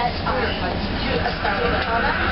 get um, a starter product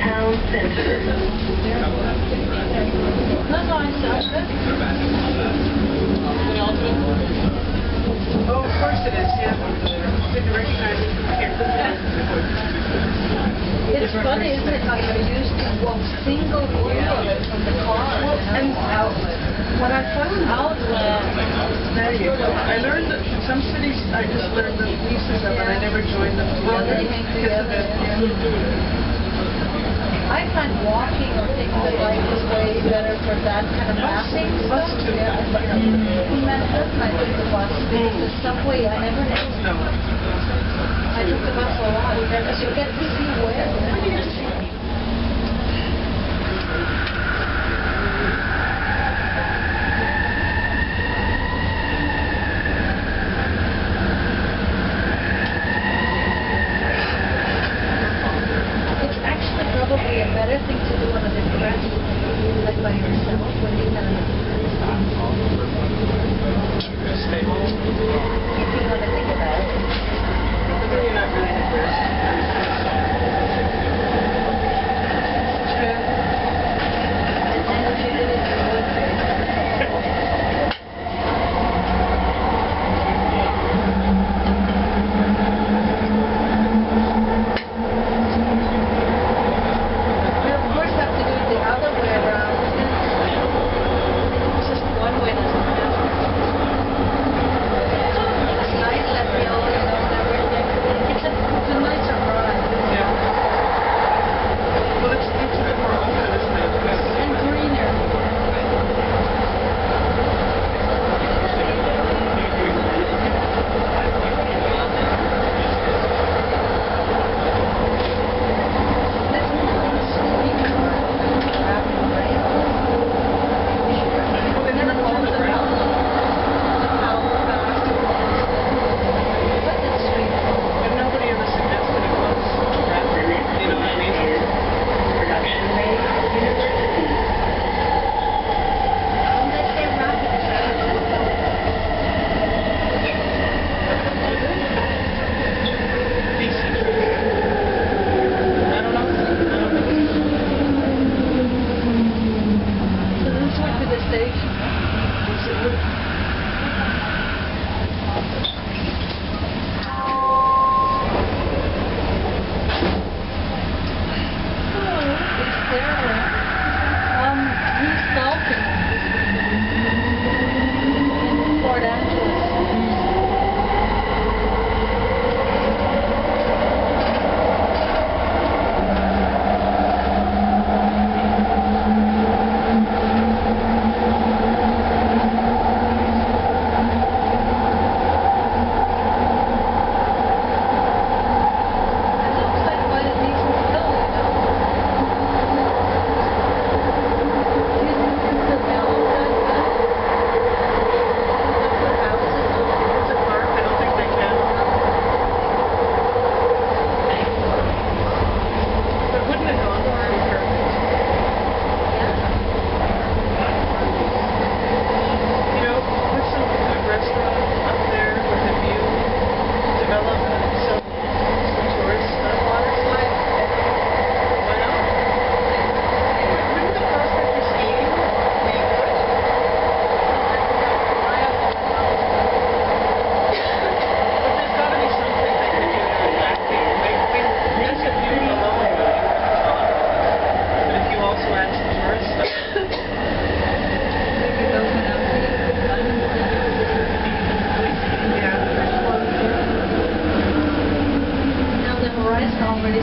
Town Center. I. Oh, of course it is, yeah. Didn't recognize it from here. It's funny, isn't it, you're used to one single word from the car. And outlet. When I found Outlet. There you go. I learned that some cities, I just learned the pieces of it. I never joined them together because of together, it. I find walking or taking the bike is way better for that kind of Bus stuff. too. Yeah. Mm-hmm. Man, that's my the bus. Because the subway, I never did. No. I took the bus a lot because you get to see where.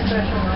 спрашивала.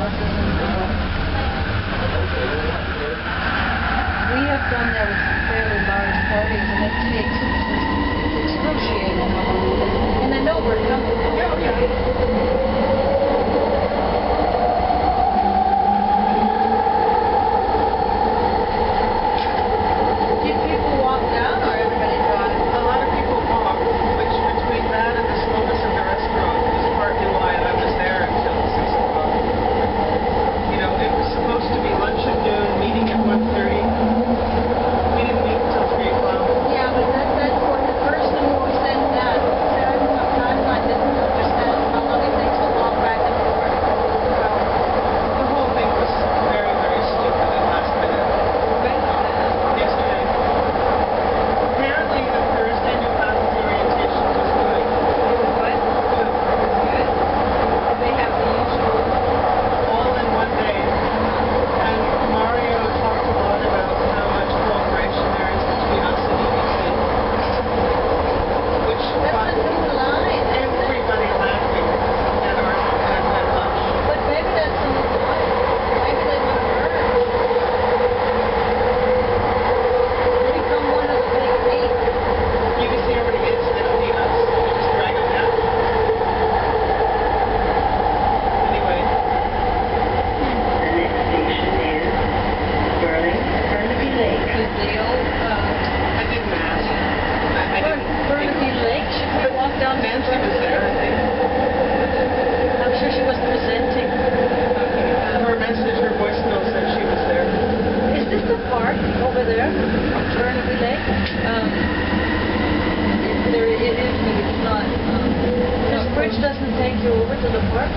to the park?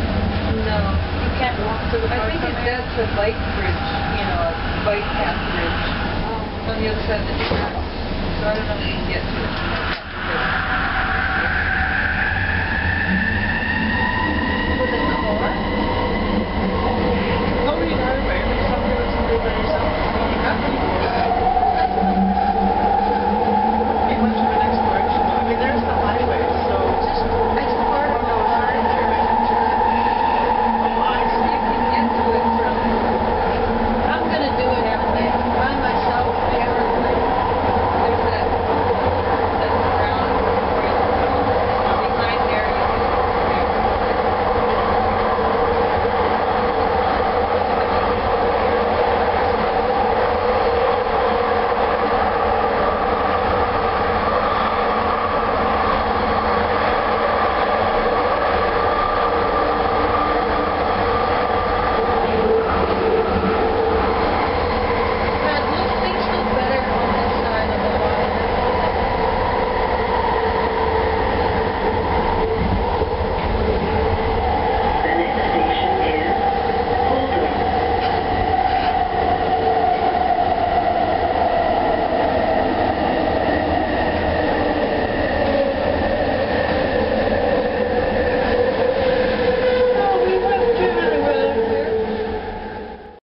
No. You can't walk to the I park? I think it, that's a bike bridge, you know, bike path bridge. Oh. On the other side of the. So I don't know if you can get to it. With a car? Nobody knows, babe. It's not going yourself.